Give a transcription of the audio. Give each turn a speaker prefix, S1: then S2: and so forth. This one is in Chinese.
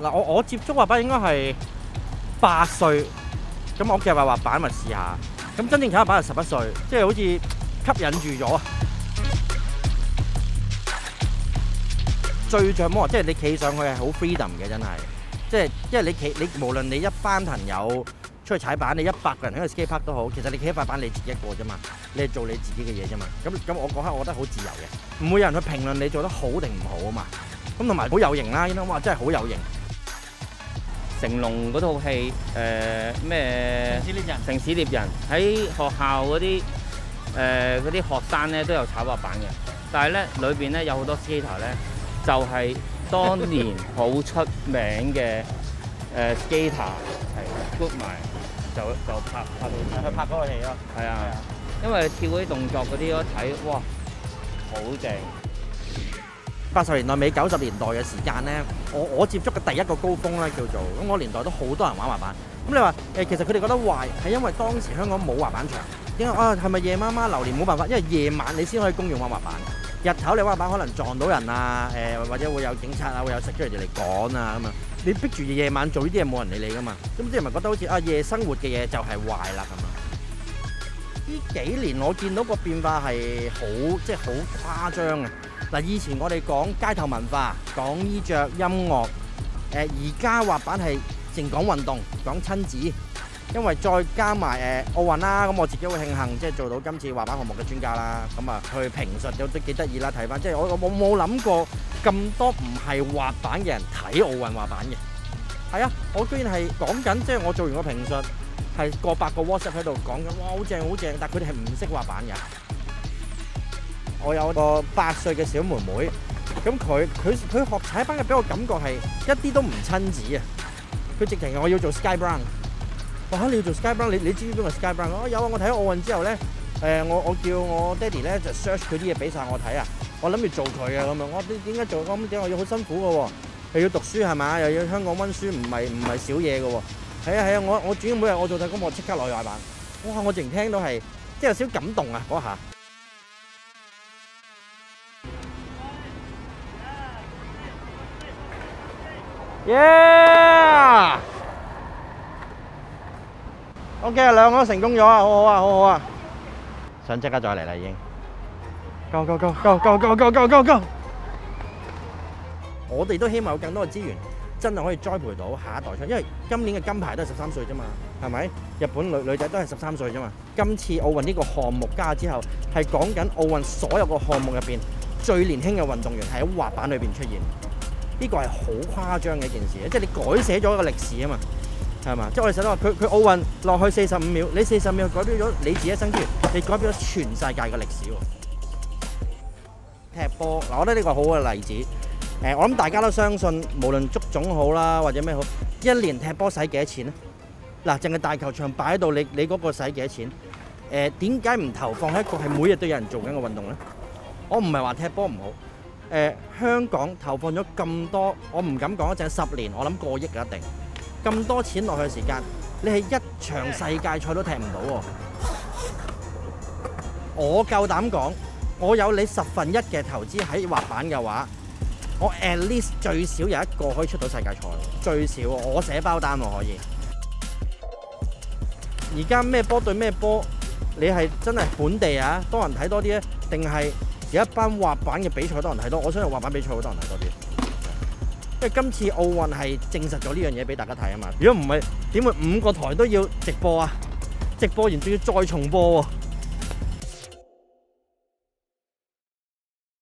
S1: 嗱，我我接觸滑板應該係八歲，咁我屋企話滑板咪試下，咁真正踩滑板係十一歲，即係好似吸引住咗啊！最着魔即係你企上去係好 freedom 嘅，真係，即係因為你企你無論你一班朋友出去踩板，你一百個人喺個 skate park 都好，其實你企一塊板你自己一個啫嘛，你係做你自己嘅嘢啫嘛。咁咁我嗰刻我覺得好自由嘅，唔會有人去評論你做得好定唔好啊嘛。咁同埋好有型啦，應該話真係好有型。
S2: 成龍嗰套戲誒咩？
S1: 城市獵人
S2: 城市獵人喺學校嗰啲誒嗰啲學生咧都有炒滑板嘅，但係咧裏邊咧有好多 skater 咧就係、當年好出名嘅誒 skater 係 group 埋就就拍拍到
S1: 去拍嗰個戲咯。
S2: 係啊，因為跳嗰啲動作嗰啲我睇哇好正。
S1: 八十年代尾九十年代嘅時間咧，我我接觸嘅第一個高峰咧叫做咁，我年代都好多人玩滑板。咁你話誒，其實佢哋覺得壞係因為當時香港冇滑板場，點解啊？係咪夜媽媽流連冇辦法？因為夜晚你先可以公用玩滑板，日頭你玩滑板可能撞到人啊，誒、或者會有警察啊，會有食出嚟嚟趕啊咁啊。你逼住夜晚做呢啲嘢冇人理你噶嘛，咁啲人咪覺得好似啊夜生活嘅嘢就係壞啦咁啊。呢幾年我見到個變化係好即係好誇張啊。嗱，以前我哋講街頭文化，講衣着、音樂，誒而家滑板係淨講運動，講親子，因為再加埋誒奧運啦，咁我自己好慶幸，即係做到今次滑板項目嘅專家啦，咁啊去評述都都幾得意啦，睇翻，即係我我冇冇諗過咁多唔係滑板嘅人睇奧運滑板嘅，係啊，我居然係講緊，即係我做完個評述係過百個 WhatsApp 喺度講緊，哇好正好正，但佢哋係唔識滑板嘅。我有個八歲嘅小妹妹，咁佢佢佢學踩板嘅俾我感覺係一啲都唔親子啊！佢直情係我要做 Sky Brown，哇！你要做 Sky Brown，你你知唔知邊個 Sky Brown？哦有啊！我睇奧運之後咧，誒、我我叫我爹哋咧就 search 佢啲嘢俾晒我睇啊！我諗住做佢啊咁樣，我點解做咁點我要好辛苦嘅喎？又要讀書係嘛？又要香港温書，唔係唔係少嘢嘅喎。係啊係啊，我我主要每日我做晒功課，我即刻落去滑板。哇！我直情聽到係即係有少少感動啊嗰下。Yeah！OK 啊，兩個都成功咗啊，好好啊，好好啊。想即刻再嚟啦，已經。Go go go go go go go go go go！我哋都希望有更多嘅資源，真係可以栽培到下一代出，因為今年嘅金牌都係十三歲啫嘛，係咪？日本女女仔都係十三歲啫嘛。今次奧運呢個項目加之後，係講緊奧運所有個項目入邊最年輕嘅運動員係喺滑板裏邊出現。呢個係好誇張嘅一件事，即係你改寫咗一個歷史啊嘛，係嘛？即係我哋成日都話佢佢奧運落去四十五秒，你四十秒改變咗你自己一生之，你改變咗全世界嘅歷史喎。踢波嗱，我覺得呢個好嘅例子。誒，我諗大家都相信，無論足總好啦，或者咩好，一年踢波使幾多錢咧？嗱，淨係大球場擺喺度，你你嗰個使幾多錢？誒，點解唔投放喺一個係每日都有人做緊嘅運動咧？我唔係話踢波唔好。誒、香港投放咗咁多，我唔敢講，淨係十年，我諗過億一定。咁多錢落去時間，你係一場世界賽都踢唔到喎。我夠膽講，我有你十分一嘅投資喺滑板嘅話，我 at least 最少有一個可以出到世界賽，最少我寫包單喎可以。而家咩波對咩波，你係真係本地啊，多人睇多啲咧，定係？有一班滑板嘅比賽多人睇多，我相信滑板比賽好多人睇多啲。因為今次奧運係證實咗呢樣嘢俾大家睇啊嘛。如果唔係，點會五個台都要直播啊？直播完仲要再重播喎、